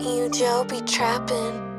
You Joe be trappin'.